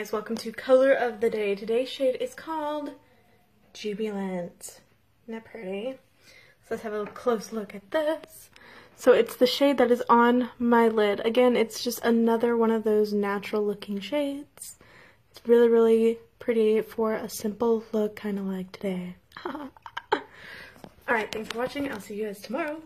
guys, welcome to color of the day. Today's shade is called Jubilant. Isn't that pretty? So let's have a close look at this. So it's the shade that is on my lid. Again, it's just another one of those natural looking shades. It's really, really pretty for a simple look, kind of like today. Alright, thanks for watching. I'll see you guys tomorrow.